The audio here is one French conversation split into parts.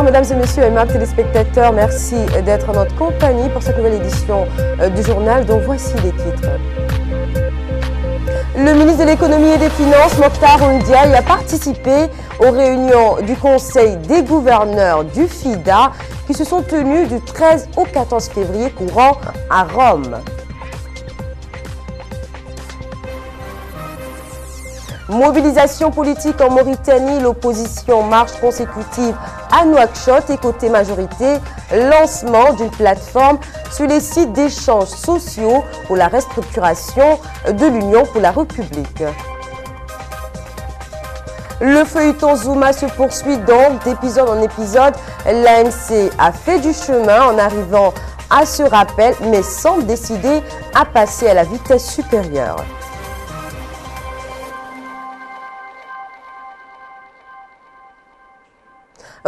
Mesdames et messieurs, aimables téléspectateurs, merci d'être en notre compagnie pour cette nouvelle édition euh, du journal dont voici les titres. Le ministre de l'économie et des finances, Mokhtar Ndiaye, a participé aux réunions du Conseil des gouverneurs du FIDA qui se sont tenues du 13 au 14 février courant à Rome. Mobilisation politique en Mauritanie, l'opposition marche consécutive à Nouakchott et côté majorité, lancement d'une plateforme sur les sites d'échanges sociaux pour la restructuration de l'Union pour la République. Le feuilleton Zuma se poursuit donc d'épisode en épisode. L'ANC a fait du chemin en arrivant à ce rappel, mais semble décider à passer à la vitesse supérieure.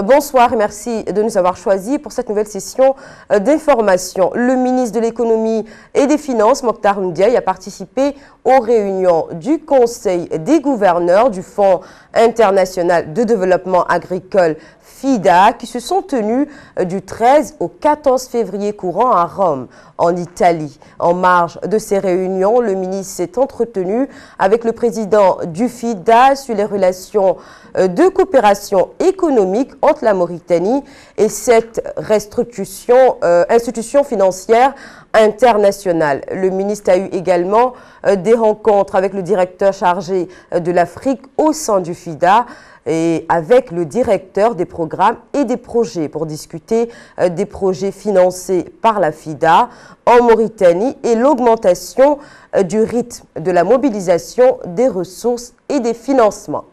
Bonsoir et merci de nous avoir choisis pour cette nouvelle session euh, d'information. Le ministre de l'économie et des finances, Mokhtar Ndiaye, a participé aux réunions du Conseil des gouverneurs du Fonds international de développement agricole FIDA qui se sont tenues euh, du 13 au 14 février courant à Rome, en Italie. En marge de ces réunions, le ministre s'est entretenu avec le président du FIDA sur les relations de coopération économique entre la Mauritanie et cette restructuration, euh, institution financière internationale. Le ministre a eu également euh, des rencontres avec le directeur chargé de l'Afrique au sein du FIDA et avec le directeur des programmes et des projets pour discuter des projets financés par la FIDA en Mauritanie et l'augmentation du rythme de la mobilisation des ressources et des financements.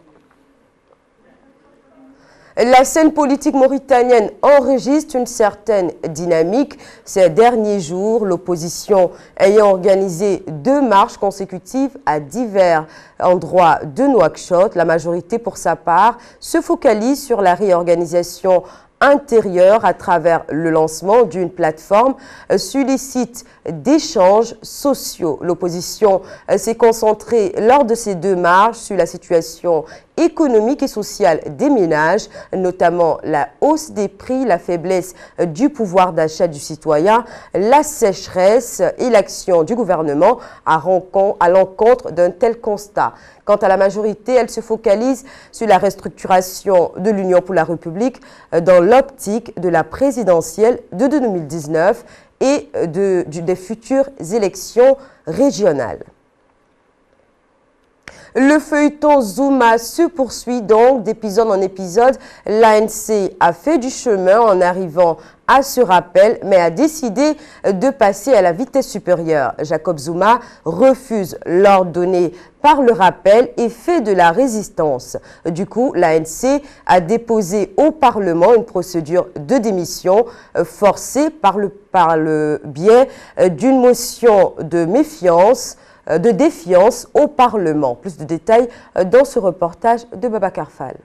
La scène politique mauritanienne enregistre une certaine dynamique. Ces derniers jours, l'opposition ayant organisé deux marches consécutives à divers endroits de Nouakchott, la majorité pour sa part se focalise sur la réorganisation intérieure à travers le lancement d'une plateforme sur les sites d'échanges sociaux. L'opposition s'est concentrée lors de ces deux marches sur la situation économique et sociale des ménages, notamment la hausse des prix, la faiblesse euh, du pouvoir d'achat du citoyen, la sécheresse et l'action du gouvernement à l'encontre d'un tel constat. Quant à la majorité, elle se focalise sur la restructuration de l'Union pour la République euh, dans l'optique de la présidentielle de 2019 et de, des futures élections régionales. Le feuilleton Zuma se poursuit donc d'épisode en épisode. L'ANC a fait du chemin en arrivant à ce rappel, mais a décidé de passer à la vitesse supérieure. Jacob Zuma refuse l'ordre par le rappel et fait de la résistance. Du coup, l'ANC a déposé au Parlement une procédure de démission euh, forcée par le, par le biais euh, d'une motion de méfiance de défiance au Parlement. Plus de détails euh, dans ce reportage de Baba Carfal.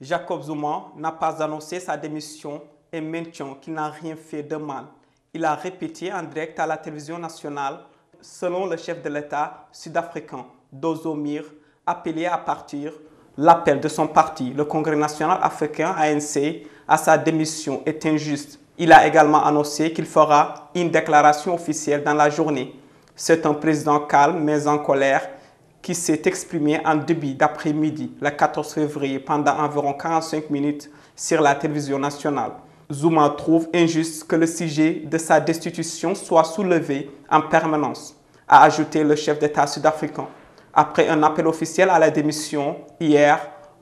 Jacob Zuma n'a pas annoncé sa démission et maintient qu'il n'a rien fait de mal. Il a répété en direct à la télévision nationale, selon le chef de l'État sud-africain, Dozomir, appelé à partir l'appel de son parti, le Congrès national africain ANC, à sa démission est injuste il a également annoncé qu'il fera une déclaration officielle dans la journée. C'est un président calme mais en colère qui s'est exprimé en début d'après-midi, le 14 février, pendant environ 45 minutes sur la télévision nationale. Zuma trouve injuste que le sujet de sa destitution soit soulevé en permanence, a ajouté le chef d'État sud-africain. Après un appel officiel à la démission, hier,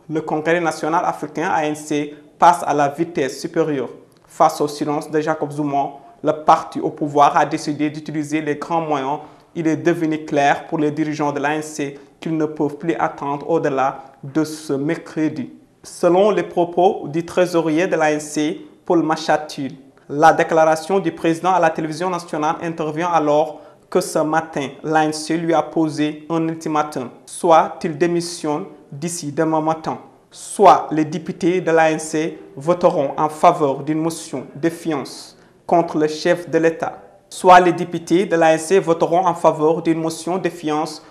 le Congrès national africain ANC passe à la vitesse supérieure. Face au silence de Jacob Zuma, le parti au pouvoir a décidé d'utiliser les grands moyens. Il est devenu clair pour les dirigeants de l'ANC qu'ils ne peuvent plus attendre au-delà de ce mercredi. Selon les propos du trésorier de l'ANC, Paul Machatil, la déclaration du président à la télévision nationale intervient alors que ce matin, l'ANC lui a posé un ultimatum. Soit il démissionne d'ici demain matin soit les députés de l'ANC voteront en faveur d'une motion de défiance contre le chef de l'État, soit les députés de l'ANC voteront en faveur d'une motion de défiance.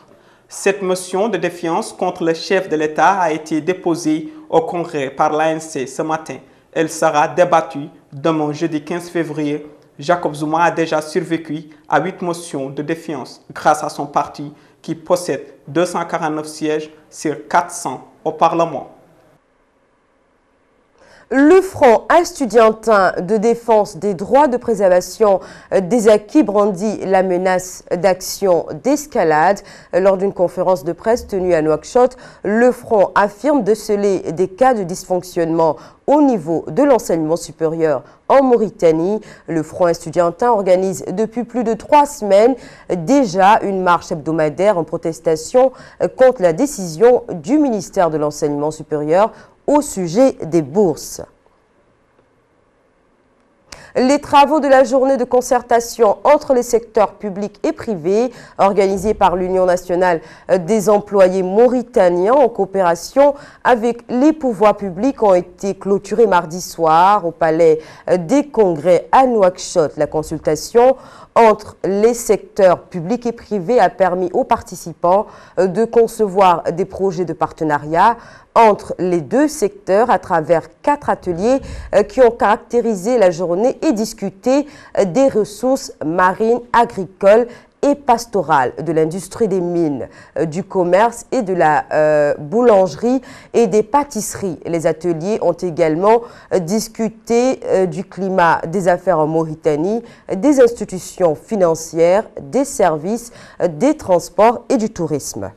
Cette motion de défiance contre le chef de l'État a été déposée au Congrès par l'ANC ce matin. Elle sera débattue demain, jeudi 15 février. Jacob Zuma a déjà survécu à huit motions de défiance grâce à son parti qui possède 249 sièges sur 400 au Parlement. Le Front estudiantin de défense des droits de préservation des acquis brandit la menace d'action d'escalade. Lors d'une conférence de presse tenue à Nouakchott, le Front affirme déceler des cas de dysfonctionnement au niveau de l'enseignement supérieur en Mauritanie. Le Front estudiantin organise depuis plus de trois semaines déjà une marche hebdomadaire en protestation contre la décision du ministère de l'enseignement supérieur au sujet des bourses. Les travaux de la journée de concertation entre les secteurs publics et privés, organisés par l'Union nationale des employés mauritaniens en coopération avec les pouvoirs publics, ont été clôturés mardi soir au Palais des Congrès à Nouakchott. La consultation entre les secteurs publics et privés a permis aux participants de concevoir des projets de partenariat entre les deux secteurs à travers quatre ateliers euh, qui ont caractérisé la journée et discuté euh, des ressources marines, agricoles et pastorales, de l'industrie des mines, euh, du commerce et de la boulangerie et des pâtisseries. Les ateliers ont également discuté du climat des affaires en Mauritanie, des institutions financières, des services, des transports et du tourisme.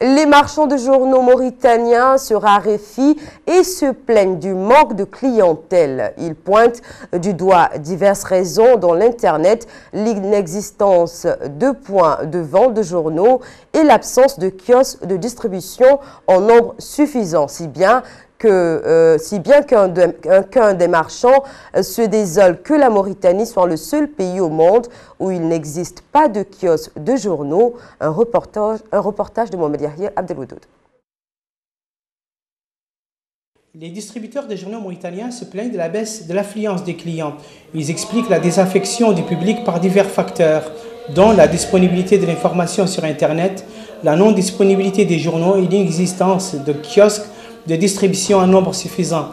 Les marchands de journaux mauritaniens se raréfient et se plaignent du manque de clientèle. Ils pointent du doigt diverses raisons dont l'Internet, l'inexistence de points de vente de journaux et l'absence de kiosques de distribution en nombre suffisant, si bien euh, si bien qu'un des marchands euh, se désole que la Mauritanie soit le seul pays au monde où il n'existe pas de kiosque de journaux, un reportage, un reportage de Mohamed Yahya Abdelwoudoud. Les distributeurs de journaux mauritaniens se plaignent de la baisse de l'affluence des clients. Ils expliquent la désaffection du public par divers facteurs, dont la disponibilité de l'information sur Internet, la non-disponibilité des journaux et l'inexistence de kiosques de distribution en nombre suffisant.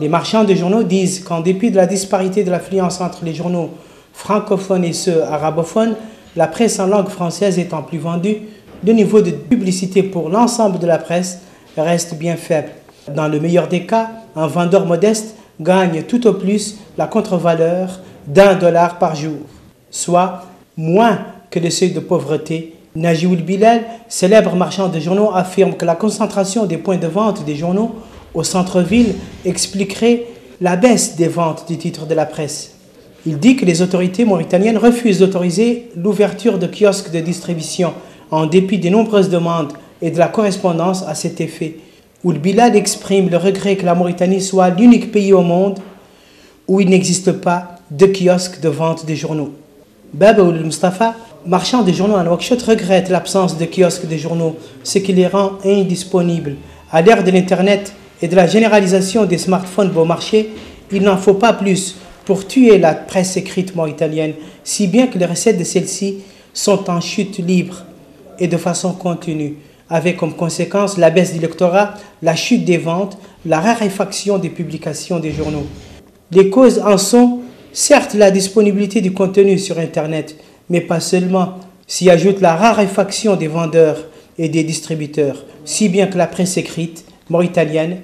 Les marchands de journaux disent qu'en dépit de la disparité de l'affluence entre les journaux francophones et ceux arabophones, la presse en langue française étant plus vendue, le niveau de publicité pour l'ensemble de la presse reste bien faible. Dans le meilleur des cas, un vendeur modeste gagne tout au plus la contre-valeur d'un dollar par jour, soit moins que le seuil de pauvreté Najioul Bilal, célèbre marchand de journaux, affirme que la concentration des points de vente des journaux au centre-ville expliquerait la baisse des ventes du titre de la presse. Il dit que les autorités mauritaniennes refusent d'autoriser l'ouverture de kiosques de distribution en dépit des nombreuses demandes et de la correspondance à cet effet. Oul Bilal exprime le regret que la Mauritanie soit l'unique pays au monde où il n'existe pas de kiosques de vente des journaux. Baba Oul Mustafa marchands de journaux à Nouakchott regrettent l'absence de kiosques de journaux, ce qui les rend indisponibles. À l'ère de l'Internet et de la généralisation des smartphones bon marché, il n'en faut pas plus pour tuer la presse écrite mauritanienne, si bien que les recettes de celle-ci sont en chute libre et de façon continue, avec comme conséquence la baisse du lectorat, la chute des ventes, la raréfaction des publications des journaux. Les causes en sont certes la disponibilité du contenu sur Internet, mais pas seulement. S'y ajoute la raréfaction des vendeurs et des distributeurs, si bien que la presse écrite mauritanienne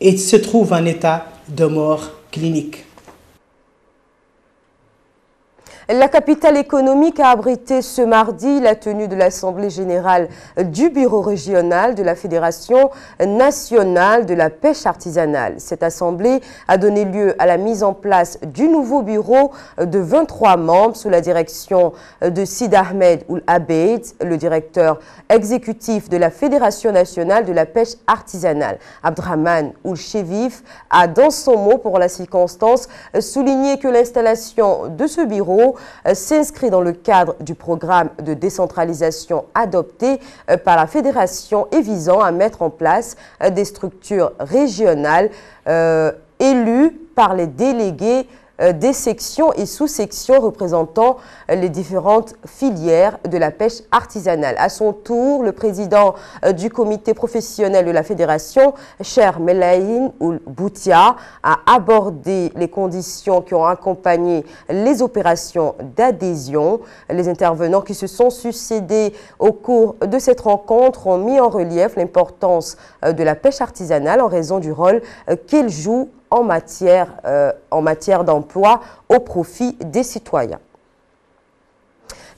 se trouve en état de mort clinique. La capitale économique a abrité ce mardi la tenue de l'Assemblée générale du Bureau régional de la Fédération nationale de la pêche artisanale. Cette assemblée a donné lieu à la mise en place du nouveau bureau de 23 membres sous la direction de Sid Ahmed Oul Abeid, le directeur exécutif de la Fédération nationale de la pêche artisanale. Abdrahman Oul Chevif a, dans son mot pour la circonstance, souligné que l'installation de ce bureau s'inscrit dans le cadre du programme de décentralisation adopté euh, par la Fédération et visant à mettre en place euh, des structures régionales élues par les délégués des sections et sous-sections représentant les différentes filières de la pêche artisanale. À son tour, le président du comité professionnel de la fédération, Cher Melaïn Boutia, a abordé les conditions qui ont accompagné les opérations d'adhésion. Les intervenants qui se sont succédés au cours de cette rencontre ont mis en relief l'importance euh, de la pêche artisanale en raison du rôle euh, qu'elle joue en matière, euh, matière d'emploi au profit des citoyens.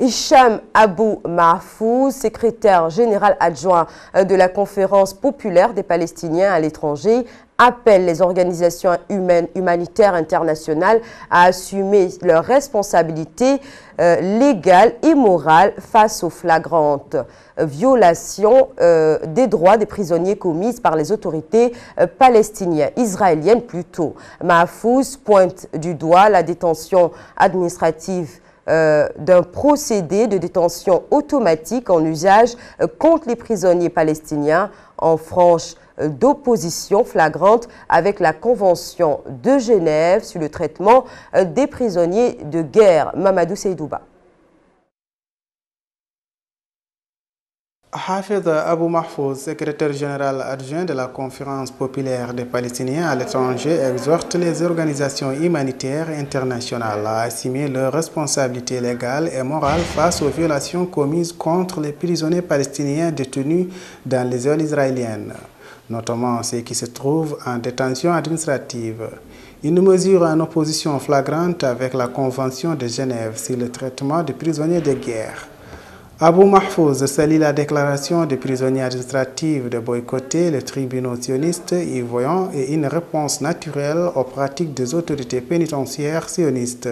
Hicham Abou Mahfouz, secrétaire général adjoint de la conférence populaire des Palestiniens à l'étranger, appelle les organisations humanitaires internationales à assumer leurs responsabilités euh, légales et morales face aux flagrantes violations euh, des droits des prisonniers commises par les autorités euh, palestiniennes, israéliennes plutôt. Mahfouz pointe du doigt la détention administrative d'un procédé de détention automatique en usage contre les prisonniers palestiniens en franche d'opposition flagrante avec la Convention de Genève sur le traitement euh, des prisonniers de guerre. Mamadou Seydouba. Hafez Abou Mahfouz, secrétaire général adjoint de la conférence populaire des Palestiniens à l'étranger, exhorte les organisations humanitaires internationales à assumer leurs responsabilités légales et morales face aux violations commises contre les prisonniers palestiniens détenus dans les zones israéliennes notamment ceux qui se trouvent en détention administrative. Une mesure en opposition flagrante avec la Convention de Genève sur le traitement des prisonniers de guerre. Abou Mahfouz salue la déclaration des prisonniers administratifs de boycotter les tribunaux sionistes y voyant et une réponse naturelle aux pratiques des autorités pénitentiaires sionistes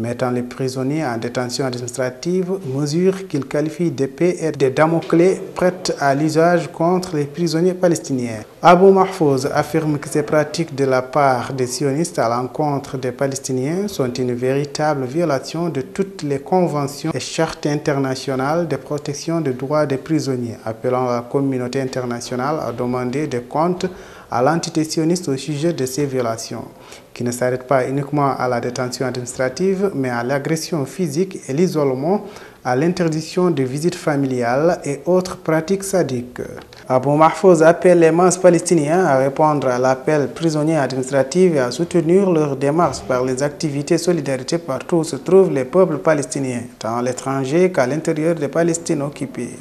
mettant les prisonniers en détention administrative, mesure qu'il qualifie d'épée et de Damoclès prêtes à l'usage contre les prisonniers palestiniens. Abu Mahfouz affirme que ces pratiques de la part des sionistes à l'encontre des Palestiniens sont une véritable violation de toutes les conventions et chartes internationales de protection des droits des prisonniers, appelant la communauté internationale à demander des comptes à l'entité sioniste au sujet de ces violations, qui ne s'arrêtent pas uniquement à la détention administrative, mais à l'agression physique et l'isolement, à l'interdiction de visites familiales et autres pratiques sadiques. Abou Mahfouz appelle les masses palestiniens à répondre à l'appel prisonnier administratif et à soutenir leur démarche par les activités solidarité partout où se trouvent les peuples palestiniens, tant à l'étranger qu'à l'intérieur des Palestines occupées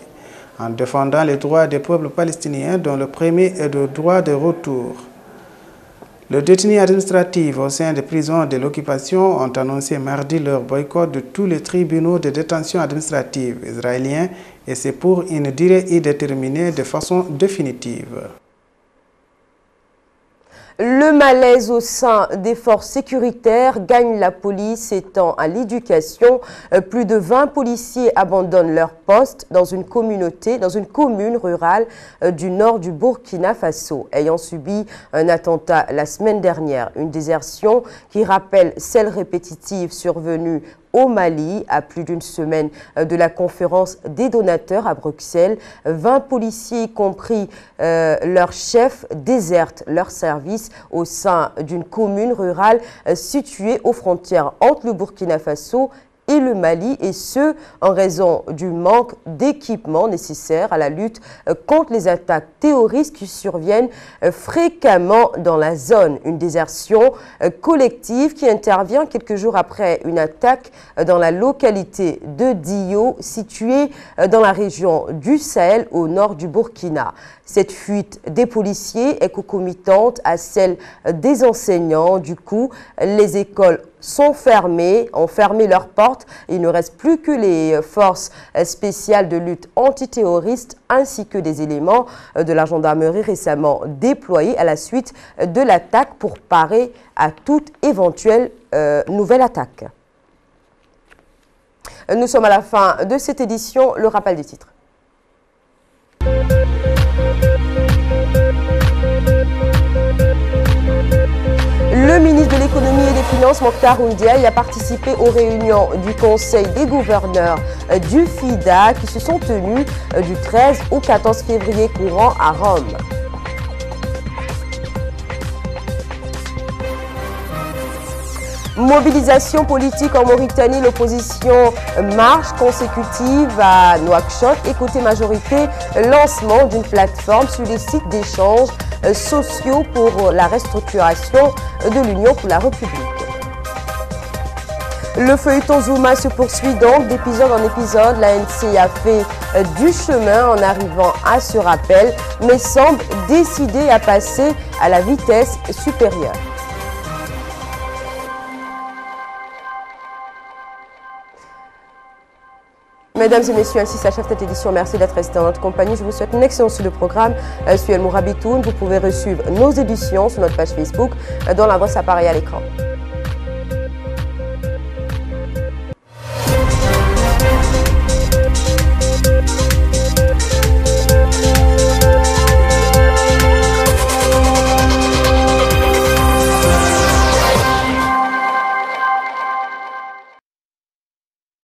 en défendant les droits des peuples palestiniens dont le premier est le droit de retour. Les détenus administratifs au sein des prisons de l'occupation ont annoncé mardi leur boycott de tous les tribunaux de détention administrative israéliens et c'est pour une durée indéterminée de façon définitive. Le malaise au sein des forces sécuritaires gagne la police étant à l'éducation. Euh, plus de 20 policiers abandonnent leur poste dans une communauté, dans une commune rurale euh, du nord du Burkina Faso, ayant subi un attentat la semaine dernière. Une désertion qui rappelle celle répétitive survenue au Mali à plus d'une semaine de la conférence des donateurs à Bruxelles. 20 policiers, y compris euh, leur chef, désertent leur service au sein d'une commune rurale située aux frontières entre le Burkina Faso et le Mali, et ce, en raison du manque d'équipements nécessaires à la lutte euh, contre les attaques terroristes qui surviennent euh, fréquemment dans la zone. Une désertion euh, collective qui intervient quelques jours après une attaque dans la localité de Dio, située dans la région du Sahel au nord du Burkina. Cette fuite des policiers est concomitante à celle des enseignants. Du coup, les écoles sont fermées, ont fermé leurs portes. Il ne reste plus que les forces spéciales de lutte antiterroriste ainsi que des éléments de la gendarmerie récemment déployés à la suite de l'attaque pour parer à toute éventuelle euh, nouvelle attaque. Nous sommes à la fin de cette édition. Le rappel des titres. Mokhtar a participé aux réunions du Conseil des gouverneurs euh, du FIDA qui se sont tenues euh, du 13 au 14 février courant à Rome. Mobilisation politique en Mauritanie, l'opposition marche consécutive à Nouakchott et côté majorité, lancement d'une plateforme sur les sites d'échange sociaux pour la restructuration de l'Union pour la République. Le feuilleton Zuma se poursuit donc d'épisode en épisode. La NC a fait du chemin en arrivant à ce rappel, mais semble décidée à passer à la vitesse supérieure. Mesdames et messieurs, ainsi s'achève cette édition. Merci d'être resté dans notre compagnie. Je vous souhaite une excellente sur le programme. Je suis El Mourabitoun. Vous pouvez suivre nos éditions sur notre page Facebook dont la voix apparaît à l'écran.